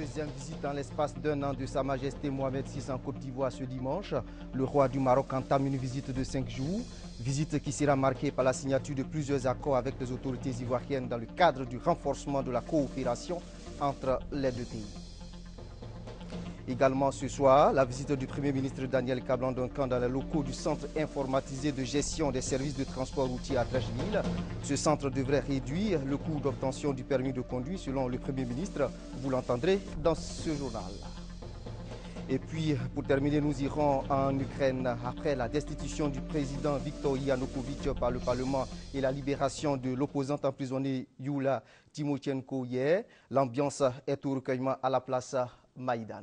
deuxième visite en l'espace d'un an de Sa Majesté Mohamed VI en Côte d'Ivoire ce dimanche. Le roi du Maroc entame une visite de cinq jours, visite qui sera marquée par la signature de plusieurs accords avec les autorités ivoiriennes dans le cadre du renforcement de la coopération entre les deux pays. Également ce soir, la visite du Premier ministre Daniel Cablan Duncan dans les locaux du Centre informatisé de gestion des services de transport routier à Trècheville. Ce centre devrait réduire le coût d'obtention du permis de conduire selon le Premier ministre. Vous l'entendrez dans ce journal. Et puis, pour terminer, nous irons en Ukraine après la destitution du président Viktor Yanukovych par le Parlement et la libération de l'opposante emprisonnée Yula Timochenko hier. L'ambiance est au recueillement à la place Maïdan.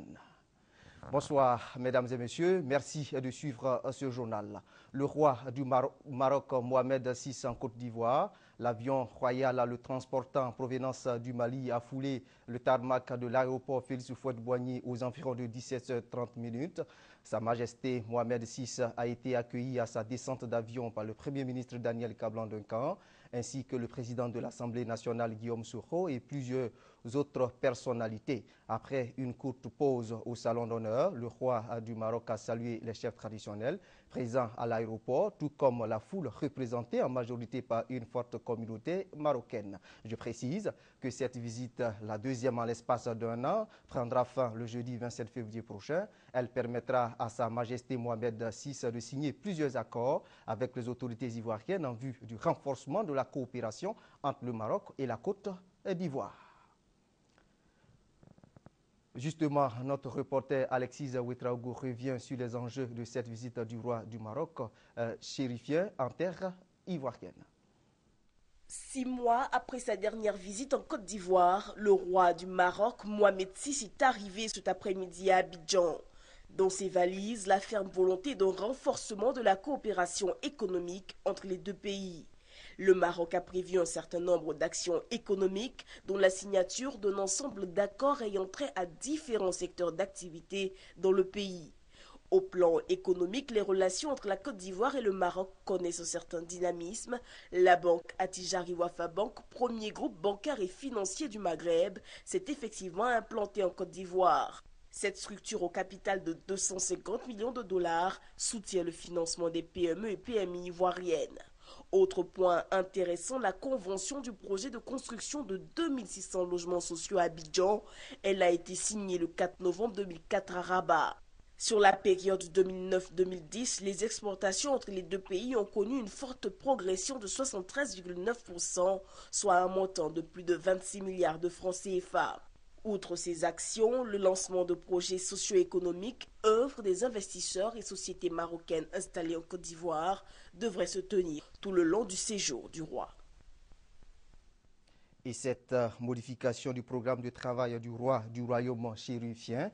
Bonsoir, mesdames et messieurs. Merci de suivre ce journal. Le roi du Maroc, Mohamed VI en Côte d'Ivoire, l'avion royal le transportant en provenance du Mali a foulé le tarmac de l'aéroport Félix Fouette-Boigny aux environs de 17h30 minutes. Sa Majesté Mohamed VI a été accueilli à sa descente d'avion par le Premier ministre Daniel Cablan-Duncan ainsi que le président de l'Assemblée nationale Guillaume Souro et plusieurs autres personnalités. Après une courte pause au Salon d'honneur, le roi du Maroc a salué les chefs traditionnels présents à l'aéroport, tout comme la foule représentée en majorité par une forte communauté marocaine. Je précise que cette visite, la deuxième en l'espace d'un an, prendra fin le jeudi 27 février prochain. Elle permettra à Sa Majesté Mohamed VI de signer plusieurs accords avec les autorités ivoiriennes en vue du renforcement de la coopération entre le Maroc et la Côte d'Ivoire. Justement, notre reporter Alexis Ouetraogo revient sur les enjeux de cette visite du roi du Maroc, euh, chérifien en terre ivoirienne. Six mois après sa dernière visite en Côte d'Ivoire, le roi du Maroc, Mohamed VI, est arrivé cet après-midi à Abidjan. Dans ses valises, la ferme volonté d'un renforcement de la coopération économique entre les deux pays. Le Maroc a prévu un certain nombre d'actions économiques, dont la signature d'un ensemble d'accords ayant trait à différents secteurs d'activité dans le pays. Au plan économique, les relations entre la Côte d'Ivoire et le Maroc connaissent un certain dynamisme. La banque Atijari Wafa Bank, premier groupe bancaire et financier du Maghreb, s'est effectivement implantée en Côte d'Ivoire. Cette structure au capital de 250 millions de dollars soutient le financement des PME et PMI ivoiriennes. Autre point intéressant, la convention du projet de construction de 2600 logements sociaux à Abidjan. Elle a été signée le 4 novembre 2004 à Rabat. Sur la période 2009-2010, les exportations entre les deux pays ont connu une forte progression de 73,9%, soit un montant de plus de 26 milliards de francs CFA. Outre ces actions, le lancement de projets socio-économiques, œuvres des investisseurs et sociétés marocaines installées en Côte d'Ivoire devrait se tenir tout le long du séjour du roi. Et cette euh, modification du programme de travail du roi du royaume chérifien,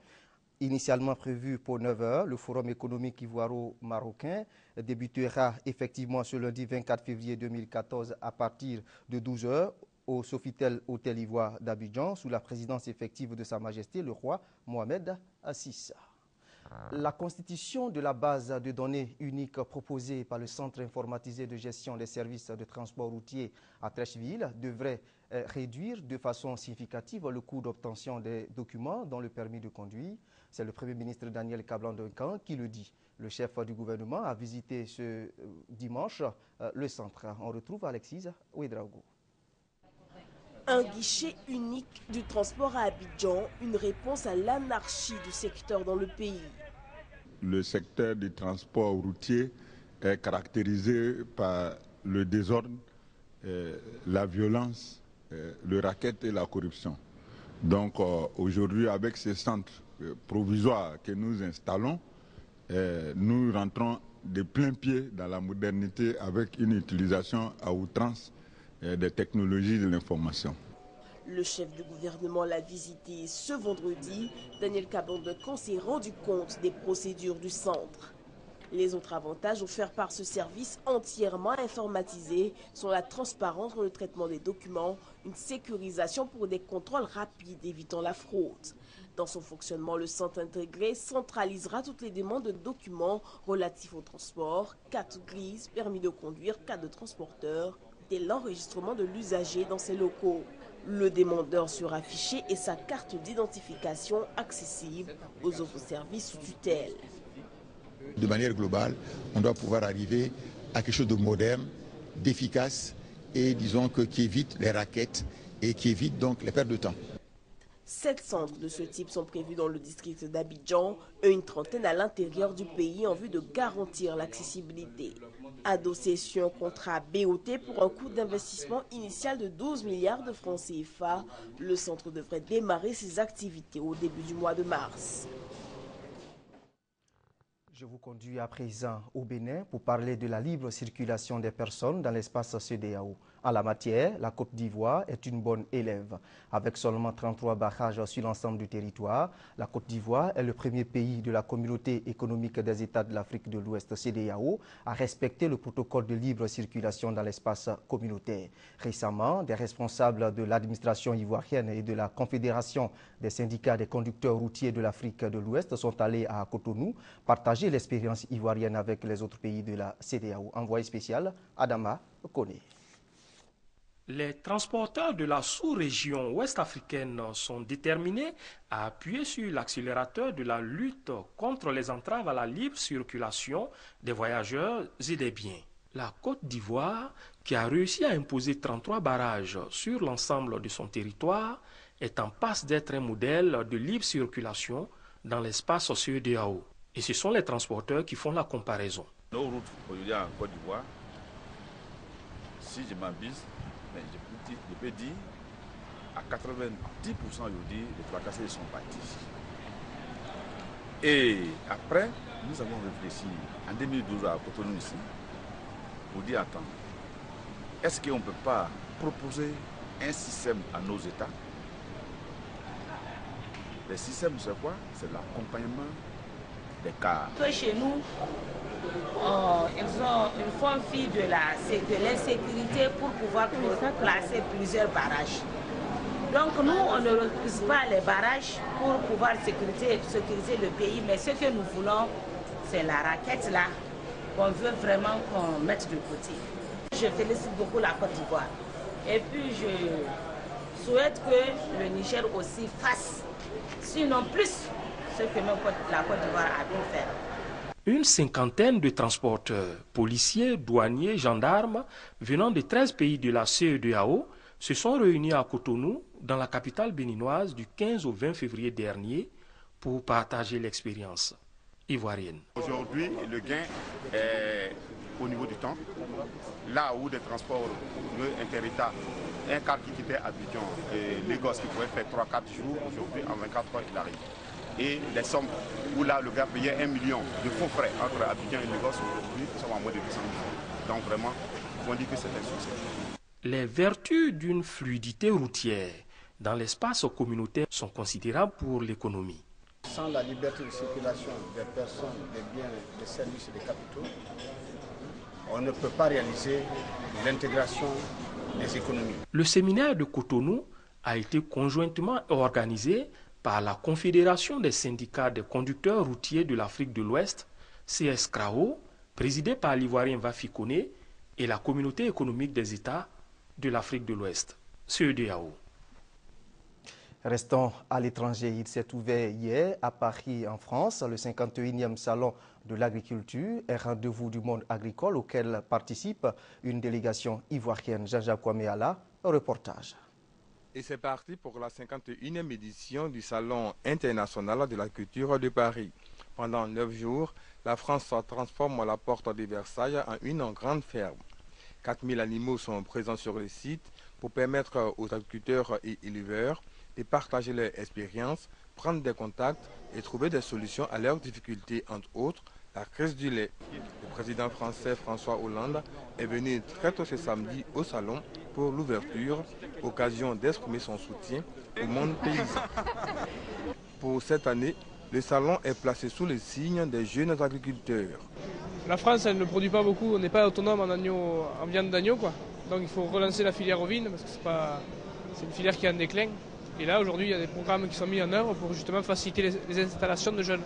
initialement prévue pour 9 heures, le forum économique ivoiro-marocain débutera effectivement ce lundi 24 février 2014 à partir de 12 heures au Sofitel Hôtel Ivoire d'Abidjan sous la présidence effective de Sa Majesté le roi Mohamed VI. La constitution de la base de données unique proposée par le Centre informatisé de gestion des services de transport routier à Trècheville devrait euh, réduire de façon significative le coût d'obtention des documents dont le permis de conduire. C'est le Premier ministre Daniel Cablan-Duncan qui le dit. Le chef du gouvernement a visité ce euh, dimanche euh, le centre. On retrouve Alexis Ouedraogo. Un guichet unique du transport à Abidjan, une réponse à l'anarchie du secteur dans le pays. Le secteur du transport routier est caractérisé par le désordre, euh, la violence, euh, le racket et la corruption. Donc euh, aujourd'hui, avec ces centres provisoires que nous installons, nous rentrons de plein pied dans la modernité avec une utilisation à outrance des technologies de l'information. Le chef de gouvernement l'a visité ce vendredi. Daniel Cabandecon s'est rendu compte des procédures du centre. Les autres avantages offerts par ce service entièrement informatisé sont la transparence dans le traitement des documents, une sécurisation pour des contrôles rapides évitant la fraude. Dans son fonctionnement, le centre intégré centralisera toutes les demandes de documents relatifs au transport, carte grise, permis de conduire, carte de transporteur, l'enregistrement de l'usager dans ses locaux. Le demandeur sera affiché et sa carte d'identification accessible aux autres services sous tutelle. De manière globale, on doit pouvoir arriver à quelque chose de moderne, d'efficace et disons que qui évite les raquettes et qui évite donc les pertes de temps. Sept centres de ce type sont prévus dans le district d'Abidjan et une trentaine à l'intérieur du pays en vue de garantir l'accessibilité. Adossé sur un contrat BOT pour un coût d'investissement initial de 12 milliards de francs CFA, le centre devrait démarrer ses activités au début du mois de mars. Je vous conduis à présent au Bénin pour parler de la libre circulation des personnes dans l'espace CDAO. En la matière, la Côte d'Ivoire est une bonne élève. Avec seulement 33 barrages sur l'ensemble du territoire, la Côte d'Ivoire est le premier pays de la communauté économique des États de l'Afrique de l'Ouest CDAO à respecter le protocole de libre circulation dans l'espace communautaire. Récemment, des responsables de l'administration ivoirienne et de la Confédération des syndicats des conducteurs routiers de l'Afrique de l'Ouest sont allés à Cotonou partager l'expérience ivoirienne avec les autres pays de la CDAO. Envoyé spécial, Adama Kone. Les transporteurs de la sous-région ouest-africaine sont déterminés à appuyer sur l'accélérateur de la lutte contre les entraves à la libre circulation des voyageurs et des biens. La Côte d'Ivoire, qui a réussi à imposer 33 barrages sur l'ensemble de son territoire, est en passe d'être un modèle de libre circulation dans l'espace CEDEAO. Et ce sont les transporteurs qui font la comparaison. Nos routes aujourd'hui en Côte d'Ivoire, si je m'abuse, mais je dire, à 90% aujourd'hui, les tracassés sont partis. Et après, nous avons réfléchi en 2012 à Cotonou ici pour dire attends, est-ce qu'on ne peut pas proposer un système à nos États? Le système, c'est quoi? C'est l'accompagnement des cars. Chez nous, Oh, ils, ont, ils font fi de l'insécurité pour pouvoir placer plusieurs barrages. Donc nous, on ne refuse pas les barrages pour pouvoir sécuriser, sécuriser le pays, mais ce que nous voulons, c'est la raquette là qu'on veut vraiment qu'on mette de côté. Je félicite beaucoup la Côte d'Ivoire. Et puis je souhaite que le Niger aussi fasse, sinon plus, ce que la Côte d'Ivoire a pu faire. Une cinquantaine de transporteurs, policiers, douaniers, gendarmes venant de 13 pays de la CEDEAO se sont réunis à Cotonou, dans la capitale béninoise, du 15 au 20 février dernier pour partager l'expérience ivoirienne. Aujourd'hui, le gain est au niveau du temps. Là où des transports inter-États, un car qui quittait Abidjan et Lagos qui pouvait faire 3-4 jours, aujourd'hui en 24 heures il arrive et les sommes où là le gars payait un million de faux frais entre Abidjan et Lagos aujourd'hui sont à moins de 200 000 Donc vraiment, on dit que c'est un succès. Les vertus d'une fluidité routière dans l'espace communautaire sont considérables pour l'économie. Sans la liberté de circulation des personnes, des biens, des services et des capitaux, on ne peut pas réaliser l'intégration des économies. Le séminaire de Cotonou a été conjointement organisé par la Confédération des syndicats des conducteurs routiers de l'Afrique de l'Ouest, CSCRAO, présidée par l'Ivoirien Vafikone, et la Communauté économique des États de l'Afrique de l'Ouest, CEDEAO. Restons à l'étranger. Il s'est ouvert hier à Paris, en France, le 51e Salon de l'agriculture et rendez-vous du monde agricole auquel participe une délégation ivoirienne. Jean-Jacques Kwameala, reportage. Et c'est parti pour la 51e édition du Salon international de la culture de Paris. Pendant neuf jours, la France transforme la porte de Versailles en une grande ferme. 4000 animaux sont présents sur le site pour permettre aux agriculteurs et éleveurs de partager leur expérience, prendre des contacts et trouver des solutions à leurs difficultés, entre autres la crise du lait. Le président français François Hollande est venu très tôt ce samedi au salon pour l'ouverture, occasion d'exprimer son soutien au monde paysan. Pour cette année, le salon est placé sous le signe des jeunes agriculteurs. La France, elle ne produit pas beaucoup, on n'est pas autonome en, agneau, en viande d'agneau. quoi. Donc il faut relancer la filière ovine parce que c'est pas, c'est une filière qui est en déclin. Et là, aujourd'hui, il y a des programmes qui sont mis en œuvre pour justement faciliter les, les installations de jeunes.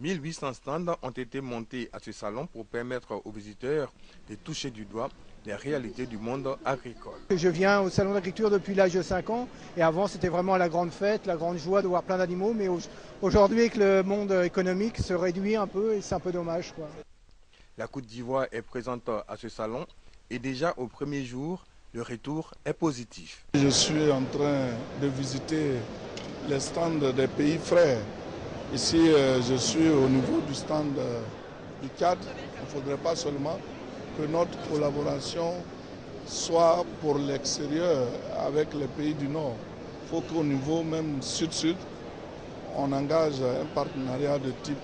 1800 stands ont été montés à ce salon pour permettre aux visiteurs de toucher du doigt les réalités du monde agricole. Je viens au salon d'agriculture depuis l'âge de 5 ans et avant c'était vraiment la grande fête, la grande joie de voir plein d'animaux mais aujourd'hui avec le monde économique se réduit un peu et c'est un peu dommage. Quoi. La Côte d'Ivoire est présente à ce salon et déjà au premier jour, le retour est positif. Je suis en train de visiter les stands des pays frères. Ici, euh, je suis au niveau du stand euh, du cadre. Il ne faudrait pas seulement que notre collaboration soit pour l'extérieur avec les pays du Nord. Il faut qu'au niveau même sud-sud, on engage un partenariat de type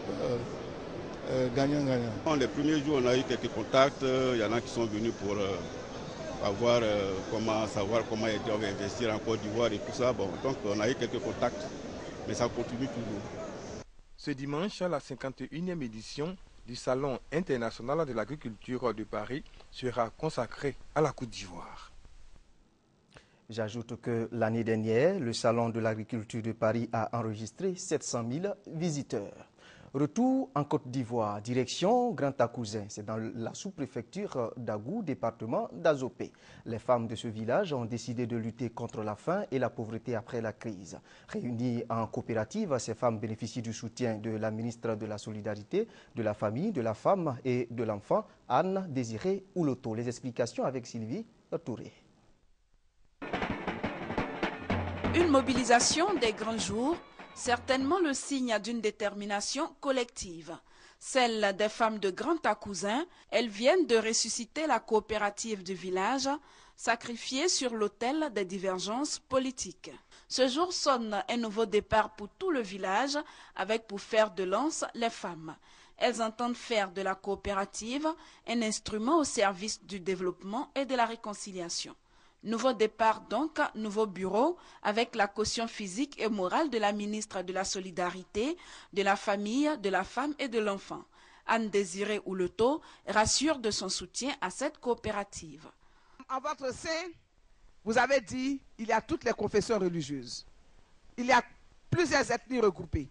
euh, gagnant-gagnant. les premiers jours, on a eu quelques contacts. Il y en a qui sont venus pour savoir comment ils doivent investir en Côte d'Ivoire et tout ça. Donc on a eu quelques contacts, mais ça continue toujours. Ce dimanche, la 51e édition du Salon international de l'agriculture de Paris sera consacrée à la Côte d'Ivoire. J'ajoute que l'année dernière, le Salon de l'agriculture de Paris a enregistré 700 000 visiteurs. Retour en Côte d'Ivoire, direction Grand Acousin, c'est dans la sous-préfecture d'Agou, département d'Azopé. Les femmes de ce village ont décidé de lutter contre la faim et la pauvreté après la crise. Réunies en coopérative, ces femmes bénéficient du soutien de la ministre de la Solidarité, de la Famille, de la Femme et de l'Enfant, Anne Désiré Ouloto. Les explications avec Sylvie Touré. Une mobilisation des grands jours certainement le signe d'une détermination collective. Celle des femmes de Grand Acousin, elles viennent de ressusciter la coopérative du village, sacrifiée sur l'autel des divergences politiques. Ce jour sonne un nouveau départ pour tout le village, avec pour faire de lance les femmes. Elles entendent faire de la coopérative un instrument au service du développement et de la réconciliation. Nouveau départ donc, nouveau bureau, avec la caution physique et morale de la ministre de la Solidarité, de la Famille, de la Femme et de l'Enfant. Anne Désirée Ouleto rassure de son soutien à cette coopérative. En votre sein, vous avez dit, il y a toutes les confessions religieuses. Il y a plusieurs ethnies regroupées.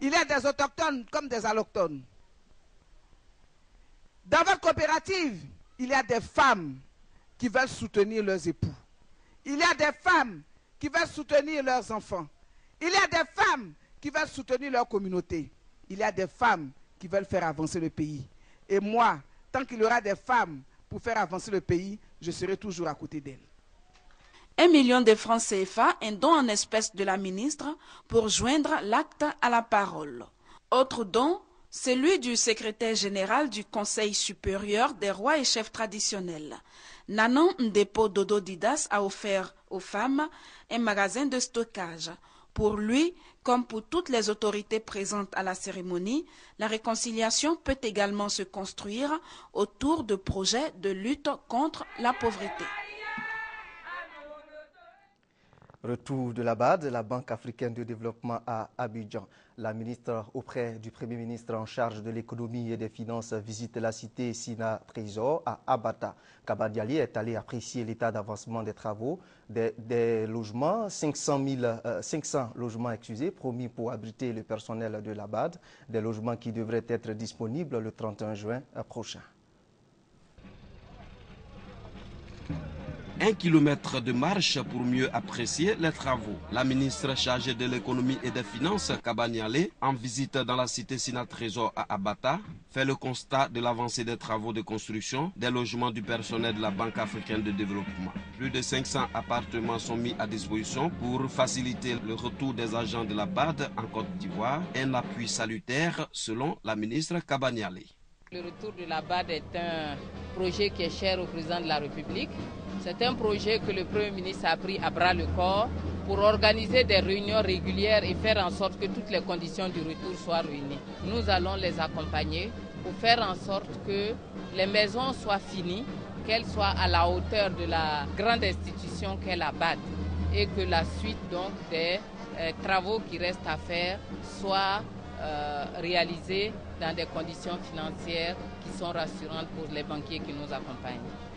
Il y a des autochtones comme des allochtones. Dans votre coopérative, il y a des femmes qui veulent soutenir leurs époux. Il y a des femmes qui veulent soutenir leurs enfants. Il y a des femmes qui veulent soutenir leur communauté. Il y a des femmes qui veulent faire avancer le pays. Et moi, tant qu'il y aura des femmes pour faire avancer le pays, je serai toujours à côté d'elles. Un million de francs CFA, un don en espèces de la ministre pour joindre l'acte à la parole. Autre don, celui du secrétaire général du Conseil supérieur des rois et chefs traditionnels. Nanon Ndepo Dodo Didas a offert aux femmes un magasin de stockage. Pour lui, comme pour toutes les autorités présentes à la cérémonie, la réconciliation peut également se construire autour de projets de lutte contre la pauvreté. Retour de la BAD, la Banque africaine de développement à Abidjan. La ministre auprès du Premier ministre en charge de l'économie et des finances visite la cité Sina Trésor à Abata. Kabadiali est allé apprécier l'état d'avancement des travaux des, logements, 500, 500 euh, logements excusez, promis pour abriter le personnel de la BAD, des logements qui devraient être disponibles le 31 juin prochain. Un kilomètre de marche pour mieux apprécier les travaux. La ministre chargée de l'économie et des finances, Kabanyale, en visite dans la cité Sina Trésor à Abata, fait le constat de l'avancée des travaux de construction des logements du personnel de la Banque africaine de développement. Plus de 500 appartements sont mis à disposition pour faciliter le retour des agents de la BAD en Côte d'Ivoire, un appui salutaire selon la ministre Kabanyale. Le retour de la BAD est un projet qui est cher au président de la République. C'est un projet que le Premier ministre a pris à bras le corps pour organiser des réunions régulières et faire en sorte que toutes les conditions du retour soient réunies. Nous allons les accompagner pour faire en sorte que les maisons soient finies, qu'elles soient à la hauteur de la grande institution la BAD et que la suite donc des euh, travaux qui restent à faire soit euh, réalisée dans des conditions financières qui sont rassurantes pour les banquiers qui nous accompagnent.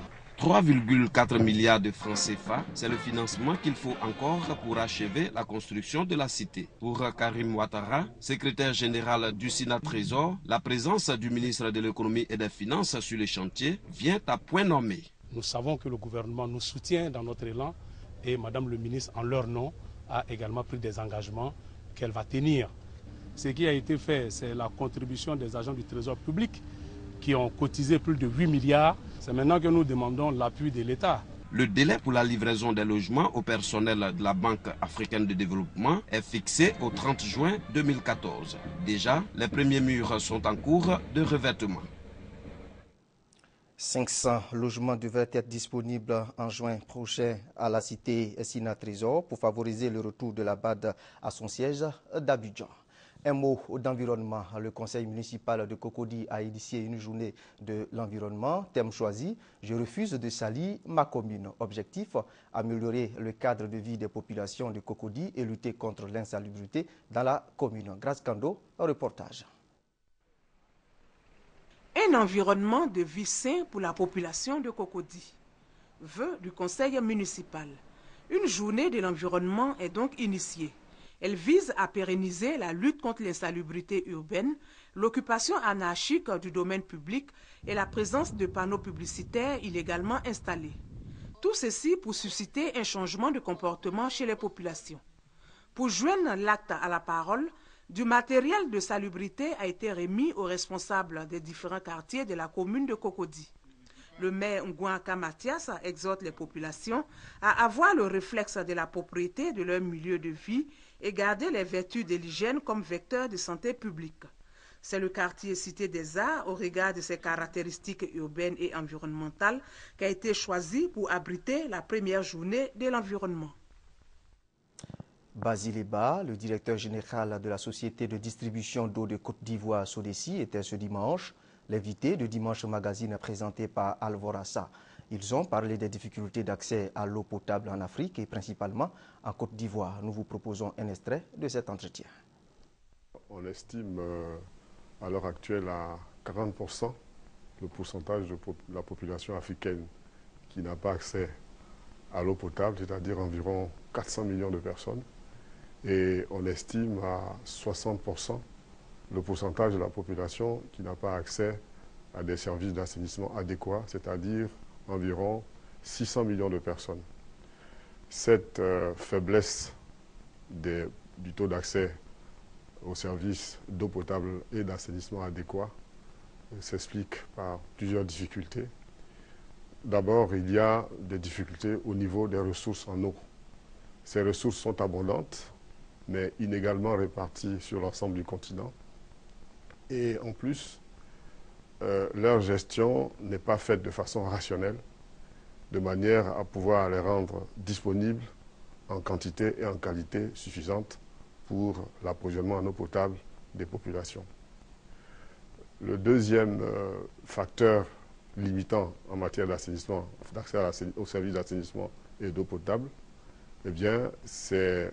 3,4 milliards de francs CFA, c'est le financement qu'il faut encore pour achever la construction de la cité. Pour Karim Ouattara, secrétaire général du Sénat Trésor, la présence du ministre de l'économie et des finances sur les chantiers vient à point nommé. Nous savons que le gouvernement nous soutient dans notre élan et Madame le ministre, en leur nom, a également pris des engagements qu'elle va tenir. Ce qui a été fait, c'est la contribution des agents du Trésor public qui ont cotisé plus de 8 milliards. C'est maintenant que nous demandons l'appui de l'État. Le délai pour la livraison des logements au personnel de la Banque africaine de développement est fixé au 30 juin 2014. Déjà, les premiers murs sont en cours de revêtement. 500 logements devraient être disponibles en juin prochain à la cité Sina Trésor pour favoriser le retour de la BAD à son siège d'Abidjan. Un mot d'environnement. Le conseil municipal de Cocody a initié une journée de l'environnement. Thème choisi, je refuse de salir ma commune. Objectif, améliorer le cadre de vie des populations de Cocody et lutter contre l'insalubrité dans la commune. Grâce Kando, reportage. Un environnement de vie sain pour la population de Cocody. Vœu du conseil municipal. Une journée de l'environnement est donc initiée. Elle vise à pérenniser la lutte contre l'insalubrité urbaine, l'occupation anarchique du domaine public et la présence de panneaux publicitaires illégalement installés. Tout ceci pour susciter un changement de comportement chez les populations. Pour joindre l'acte à la parole, du matériel de salubrité a été remis aux responsables des différents quartiers de la commune de Cocody. Le maire Ngouaka Mathias exhorte les populations à avoir le réflexe de la propriété de leur milieu de vie et garder les vertus de l'hygiène comme vecteur de santé publique. C'est le quartier Cité des Arts, au regard de ses caractéristiques urbaines et environnementales, qui a été choisi pour abriter la première journée de l'environnement. Basile Eba, le directeur général de la Société de distribution d'eau de Côte d'Ivoire, Sodeci, était ce dimanche l'invité de Dimanche Magazine présenté par Alvorassa. Ils ont parlé des difficultés d'accès à l'eau potable en Afrique et principalement en Côte d'Ivoire. Nous vous proposons un extrait de cet entretien. On estime euh, à l'heure actuelle à 40% le pourcentage de la population africaine qui n'a pas accès à l'eau potable, c'est-à-dire environ 400 millions de personnes. Et on estime à 60% le pourcentage de la population qui n'a pas accès à des services d'assainissement adéquats, c'est-à-dire environ 600 millions de personnes. Cette euh, faiblesse du taux d'accès aux services d'eau potable et d'assainissement adéquat s'explique par plusieurs difficultés. D'abord, il y a des difficultés au niveau des ressources en eau. Ces ressources sont abondantes, mais inégalement réparties sur l'ensemble du continent. Et en plus, euh, leur gestion n'est pas faite de façon rationnelle, de manière à pouvoir les rendre disponibles en quantité et en qualité suffisante pour l'approvisionnement en eau potable des populations. Le deuxième euh, facteur limitant en matière d'assainissement, d'accès aux services d'assainissement et d'eau potable, eh bien, c'est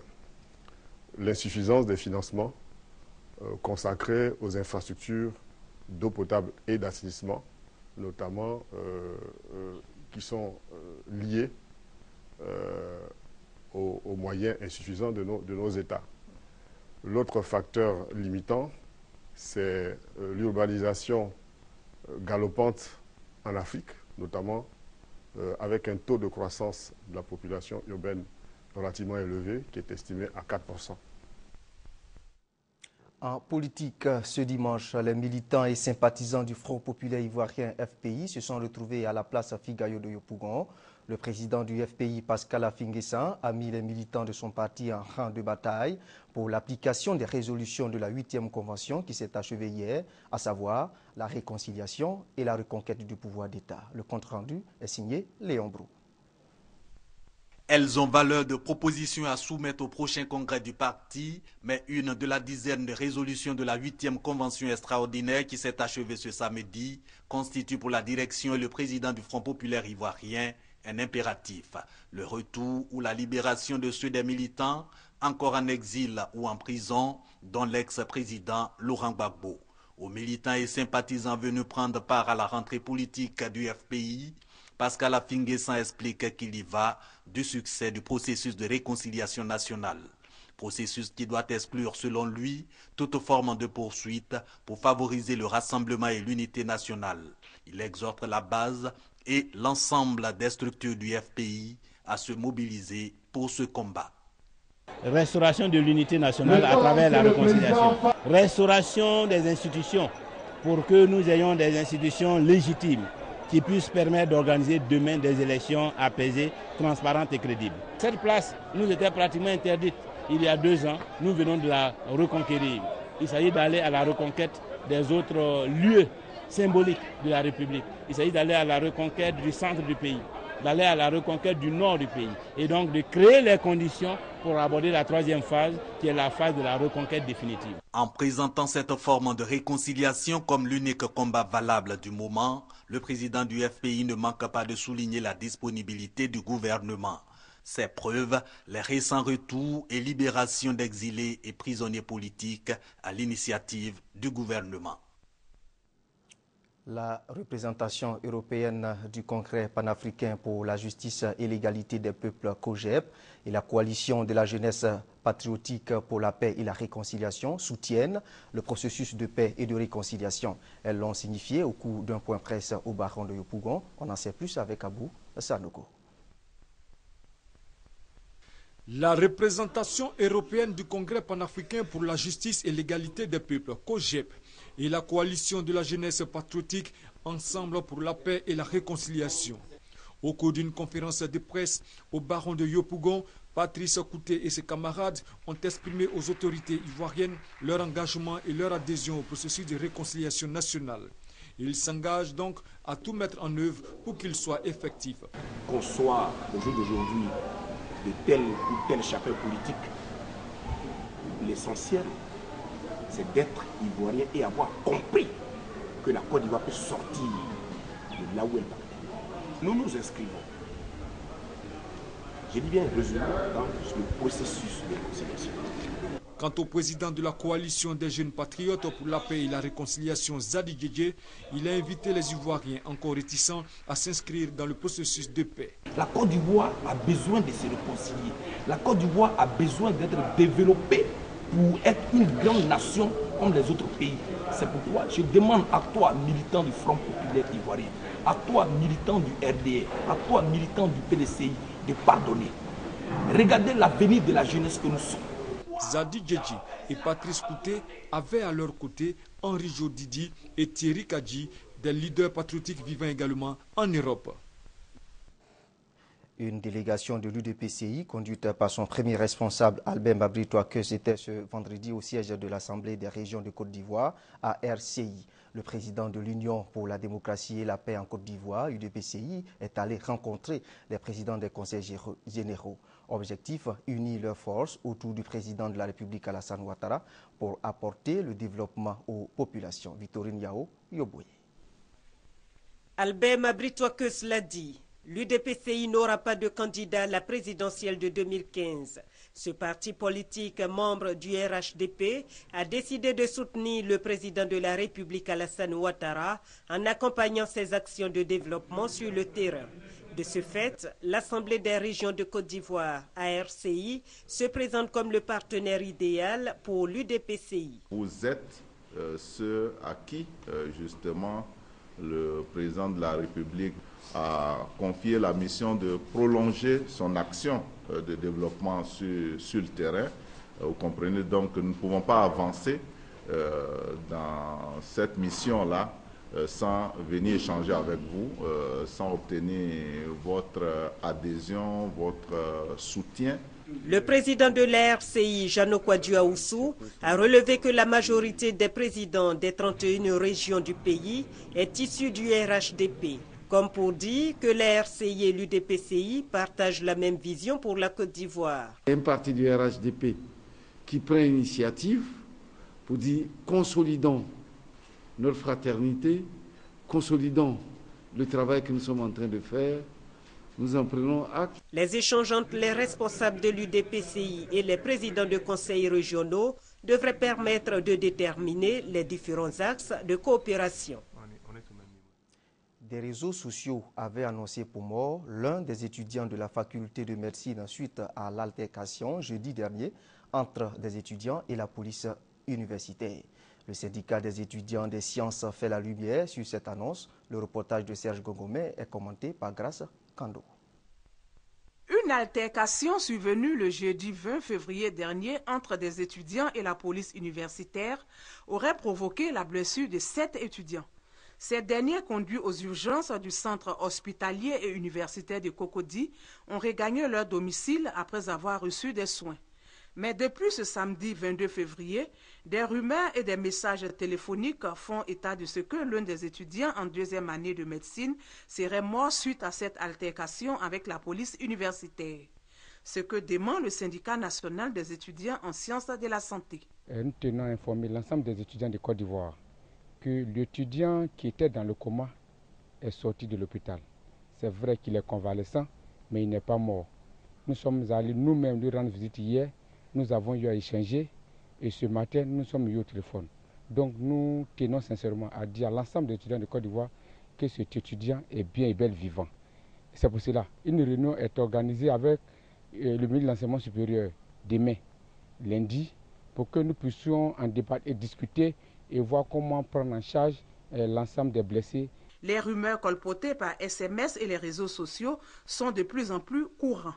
l'insuffisance des financements euh, consacrés aux infrastructures d'eau potable et d'assainissement, notamment euh, euh, qui sont liés aux, moyens insuffisants de nos États. L'autre facteur limitant, c'est l'urbanisation galopante en Afrique, notamment avec un taux de croissance de la population urbaine relativement élevé, qui est estimé à 4%. En politique, ce dimanche, les militants et sympathisants du Front populaire ivoirien FPI se sont retrouvés à la place Figayo de Yopougon. Le président du FPI, Pascal Afinguessan, a mis les militants de son parti en rang de bataille pour l'application des résolutions de la 8e convention qui s'est achevée hier, à savoir la réconciliation et la reconquête du pouvoir d'État. Le compte-rendu est signé Léon Brou. Elles ont valeur de proposition à soumettre au prochain congrès du parti, mais une de la dizaine de résolutions de la huitième convention extraordinaire qui s'est achevée ce samedi constitue pour la direction et le président du Front populaire ivoirien un impératif, le retour ou la libération de ceux des militants encore en exil ou en prison, dont l'ex-président Laurent Gbagbo. Aux militants et sympathisants venus prendre part à la rentrée politique du FPI, Pascal Afinguessan explique qu'il y va du succès du processus de réconciliation nationale. Processus qui doit exclure, selon lui, toute forme de poursuite pour favoriser le rassemblement et l'unité nationale. Il exhorte la base et l'ensemble des structures du FPI à se mobiliser pour ce combat. Restauration de l'unité nationale à travers la réconciliation. Restauration des institutions pour que nous ayons des institutions légitimes qui puissent permettre d'organiser demain des élections apaisées, transparentes et crédibles. Cette place nous était pratiquement interdite il y a deux ans. Nous venons de la reconquérir. Il s'agit d'aller à la reconquête des autres lieux symboliques de la République. Il s'agit d'aller à la reconquête du centre du pays, d'aller à la reconquête du nord du pays et donc de créer les conditions pour aborder la troisième phase qui est la phase de la reconquête définitive. En présentant cette forme de réconciliation comme l'unique combat valable du moment, le président du FPI ne manque pas de souligner la disponibilité du gouvernement. Ces preuves, les récents retours et libérations d'exilés et prisonniers politiques à l'initiative du gouvernement. La représentation européenne du Congrès panafricain pour la justice et l'égalité des peuples COGEP et la coalition de la jeunesse patriotique pour la paix et la réconciliation soutiennent le processus de paix et de réconciliation. Elles l'ont signifié au cours d'un point presse au baron de Yopougon. On en sait plus avec Abou Sanogo. La représentation européenne du Congrès panafricain pour la justice et l'égalité des peuples, COGEP, et la coalition de la jeunesse patriotique Ensemble pour la paix et la réconciliation. Au cours d'une conférence de presse au baron de Yopougon, Patrice Kouté et ses camarades ont exprimé aux autorités ivoiriennes leur engagement et leur adhésion au processus de réconciliation nationale. Ils s'engagent donc à tout mettre en œuvre pour qu'il soit effectif. Qu'on soit au jour d'aujourd'hui de tel ou tel chapelle politique, l'essentiel, c'est d'être ivoirien et avoir compris que la Côte d'Ivoire peut sortir de là où elle va. Nous nous inscrivons, je dis bien résolument, dans le processus de réconciliation. Quant au président de la coalition des jeunes patriotes pour la paix et la réconciliation, Zadi Djedje, il a invité les Ivoiriens encore réticents à s'inscrire dans le processus de paix. La Côte d'Ivoire a besoin de se réconcilier. La Côte d'Ivoire a besoin d'être développée pour être une grande nation comme les autres pays. C'est pourquoi je demande à toi, militant du Front populaire ivoirien, à toi, militant du RDA, à toi, militant du PDCI, de pardonner. Regardez l'avenir de la jeunesse que nous sommes. Zadi Djedji et Patrice Kouté avaient à leur côté Henri Jodidi et Thierry Kadji, des leaders patriotiques vivant également en Europe. Une délégation de l'UDPCI, conduite par son premier responsable, Albert Mabritois, que c'était ce vendredi au siège de l'Assemblée des régions de Côte d'Ivoire, à RCI. Le président de l'Union pour la démocratie et la paix en Côte d'Ivoire, UDPCI, est allé rencontrer les présidents des conseils généraux. Objectif, unir leurs forces autour du président de la République Alassane Ouattara pour apporter le développement aux populations. Victorine Yao, Yobouye. Albert Mabritois l'a dit, l'UDPCI n'aura pas de candidat à la présidentielle de 2015. Ce parti politique, membre du RHDP, a décidé de soutenir le président de la République Alassane Ouattara en accompagnant ses actions de développement sur le terrain. De ce fait, l'Assemblée des régions de Côte d'Ivoire, ARCI, se présente comme le partenaire idéal pour l'UDPCI. Vous êtes euh, ceux à qui, euh, justement, le président de la République a confié la mission de prolonger son action euh, de développement sur, sur le terrain. Vous comprenez donc que nous ne pouvons pas avancer dans cette mission-là sans venir échanger avec vous, sans obtenir votre adhésion, votre soutien. Le président de l'RCI, Jano Oussou, a relevé que la majorité des présidents des 31 régions du pays est issue du RHDP. Comme pour dire que l'RCI et l'UDPCI partagent la même vision pour la Côte d'Ivoire. Un parti du RHDP qui prend l'initiative pour dire consolidons notre fraternité, consolidons le travail que nous sommes en train de faire. Nous en prenons acte. Les échanges entre les responsables de l'UDPCI et les présidents de conseils régionaux devraient permettre de déterminer les différents axes de coopération. Des réseaux sociaux avaient annoncé pour mort l'un des étudiants de la faculté de médecine suite à l'altercation jeudi dernier entre des étudiants et la police universitaire. Le syndicat des étudiants des sciences fait la lumière sur cette annonce. Le reportage de Serge Gongomé est commenté par Grace Kando. Une altercation survenue le jeudi 20 février dernier entre des étudiants et la police universitaire aurait provoqué la blessure de sept étudiants. Ces derniers, conduits aux urgences du centre hospitalier et universitaire de Cocody, ont regagné leur domicile après avoir reçu des soins. Mais depuis ce samedi 22 février, des rumeurs et des messages téléphoniques font état de ce que l'un des étudiants en deuxième année de médecine serait mort suite à cette altercation avec la police universitaire. Ce que dément le syndicat national des étudiants en sciences de la santé. Nous tenons à informer l'ensemble des étudiants de Côte d'Ivoire que l'étudiant qui était dans le coma est sorti de l'hôpital. C'est vrai qu'il est convalescent, mais il n'est pas mort. Nous sommes allés nous-mêmes lui rendre visite hier. Nous avons eu à échanger et ce matin, nous sommes eu au téléphone. Donc nous tenons sincèrement à dire à l'ensemble des étudiants de Côte d'Ivoire que cet étudiant est bien et bel vivant. C'est pour cela une réunion est organisée avec euh, le ministre de l'Enseignement supérieur demain, lundi, pour que nous puissions en débattre et discuter et voir comment prendre en charge euh, l'ensemble des blessés. Les rumeurs colpotées par SMS et les réseaux sociaux sont de plus en plus courants.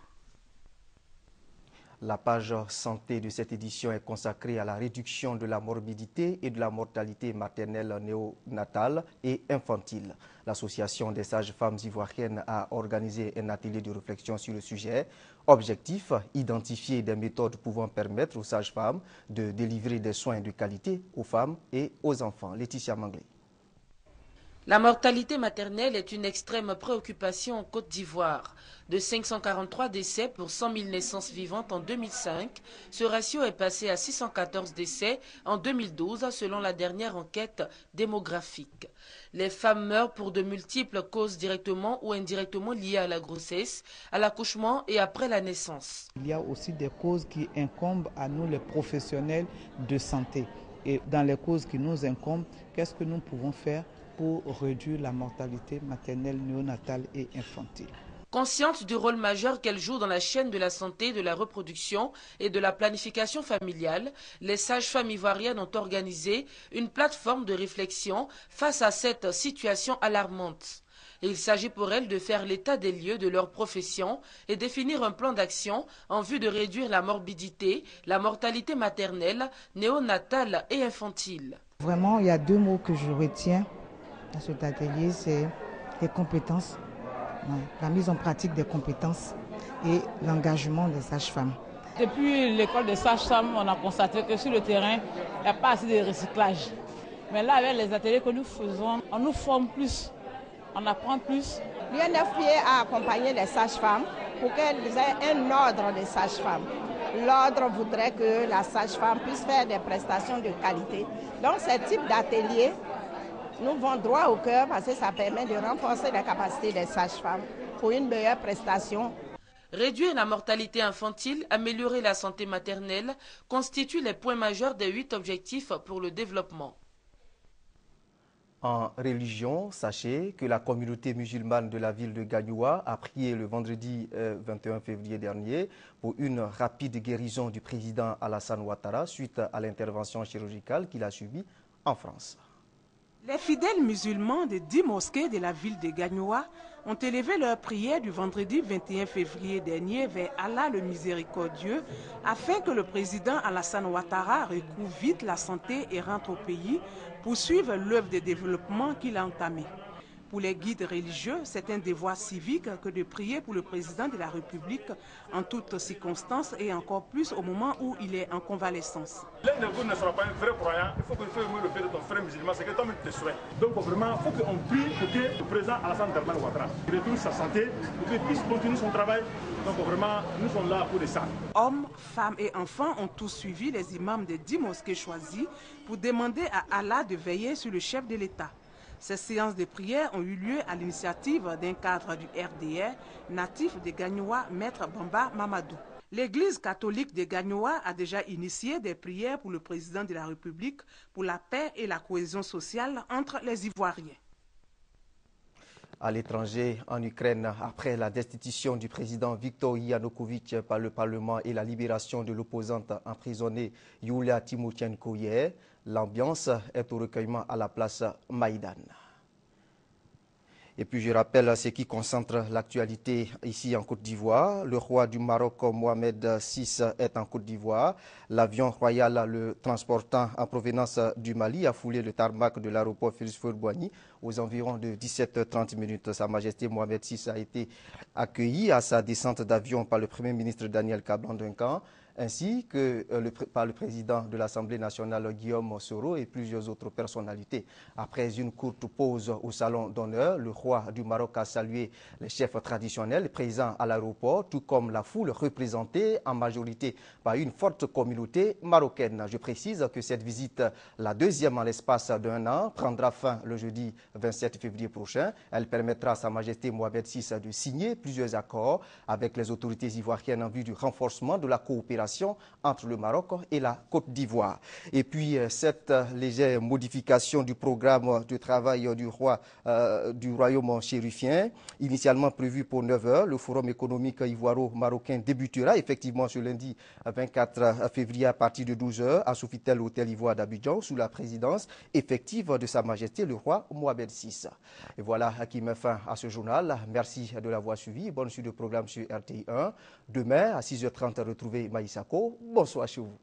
La page santé de cette édition est consacrée à la réduction de la morbidité et de la mortalité maternelle néonatale et infantile. L'Association des sages-femmes ivoiriennes a organisé un atelier de réflexion sur le sujet. Objectif, identifier des méthodes pouvant permettre aux sages-femmes de délivrer des soins de qualité aux femmes et aux enfants. Laetitia Manglé. La mortalité maternelle est une extrême préoccupation en Côte d'Ivoire. De 543 décès pour 100 000 naissances vivantes en 2005, ce ratio est passé à 614 décès en 2012 selon la dernière enquête démographique. Les femmes meurent pour de multiples causes directement ou indirectement liées à la grossesse, à l'accouchement et après la naissance. Il y a aussi des causes qui incombent à nous les professionnels de santé. Et dans les causes qui nous incombent, qu'est-ce que nous pouvons faire pour réduire la mortalité maternelle, néonatale et infantile. Consciente du rôle majeur qu'elle joue dans la chaîne de la santé, de la reproduction et de la planification familiale, les sages-femmes ivoiriennes ont organisé une plateforme de réflexion face à cette situation alarmante. Il s'agit pour elles de faire l'état des lieux de leur profession et définir un plan d'action en vue de réduire la morbidité, la mortalité maternelle, néonatale et infantile. Vraiment, il y a deux mots que je retiens dans cet atelier, c'est les compétences, la mise en pratique des compétences et l'engagement des sages-femmes. Depuis l'école des sages-femmes, on a constaté que sur le terrain, il n'y a pas assez de recyclage. Mais là, avec les ateliers que nous faisons, on nous forme plus, on apprend plus. L'UNFPA a accompagné les sages-femmes pour qu'elles aient un ordre des sages-femmes. L'ordre voudrait que la sage-femme puisse faire des prestations de qualité. Donc, ce type d'atelier nous vont droit au cœur parce que ça permet de renforcer la capacité des sages-femmes pour une meilleure prestation. Réduire la mortalité infantile, améliorer la santé maternelle constituent les points majeurs des huit objectifs pour le développement. En religion, sachez que la communauté musulmane de la ville de Gagnoua a prié le vendredi 21 février dernier pour une rapide guérison du président Alassane Ouattara suite à l'intervention chirurgicale qu'il a subie en France. Les fidèles musulmans de dix mosquées de la ville de Gagnoua ont élevé leur prière du vendredi 21 février dernier vers Allah le Miséricordieux afin que le président Alassane Ouattara recouvre vite la santé et rentre au pays pour suivre l'œuvre de développement qu'il a entamée. Pour les guides religieux, c'est un devoir civique que de prier pour le président de la République en toutes circonstances et encore plus au moment où il est en convalescence. L'un de vous ne sera pas un vrai croyant, il faut que tu fasses le fait de ton frère musulman, c'est que toi-même tu te souhaites. Donc vraiment, il faut qu'on prie pour que le président Alassane Derman Ouattara retrouve sa santé, pour qu'il puisse continuer son travail. Donc vraiment, nous sommes là pour ça. Hommes, femmes et enfants ont tous suivi les imams des dix mosquées choisies pour demander à Allah de veiller sur le chef de l'État. Ces séances de prière ont eu lieu à l'initiative d'un cadre du RDR, natif de Gagnoua, Maître Bamba Mamadou. L'Église catholique de Gagnoua a déjà initié des prières pour le président de la République pour la paix et la cohésion sociale entre les Ivoiriens. à l'étranger en Ukraine après la destitution du président Viktor Yanukovych par le Parlement et la libération de l'opposante emprisonnée Yulia Timochenko hier. L'ambiance est au recueillement à la place Maïdan. Et puis je rappelle ce qui concentre l'actualité ici en Côte d'Ivoire. Le roi du Maroc, Mohamed VI, est en Côte d'Ivoire. L'avion royal le transportant en provenance du Mali a foulé le tarmac de l'aéroport Félix Boigny aux environs de 17h30 minutes. Sa Majesté Mohamed VI a été accueilli à sa descente d'avion par le Premier ministre Daniel Kablan Duncan ainsi que euh, par le président de l'Assemblée nationale Guillaume Soro et plusieurs autres personnalités. Après une courte pause au salon d'honneur, le roi du Maroc a salué les chefs traditionnels présents à l'aéroport, tout comme la foule représentée en majorité par une forte communauté marocaine. Je précise que cette visite, la deuxième en l'espace d'un an, prendra fin le jeudi 27 février prochain. Elle permettra à Sa Majesté Mohamed VI de signer plusieurs accords avec les autorités ivoiriennes en vue du renforcement de la coopération entre le Maroc et la Côte d'Ivoire. Et puis, euh, cette euh, légère modification du programme de travail du, roi, euh, du royaume chérifien, initialement prévu pour 9 heures, le forum économique ivoiro-marocain débutera effectivement ce lundi 24 février à partir de 12 heures à Sofitel Hôtel Ivoire d'Abidjan sous la présidence effective de Sa Majesté le roi Mohamed VI. Et voilà qui met fin à ce journal. Merci de l'avoir suivi. Bonne suite de programme sur RTI 1. Demain, à 6h30, retrouvez Maïsako. Bonsoir chez vous.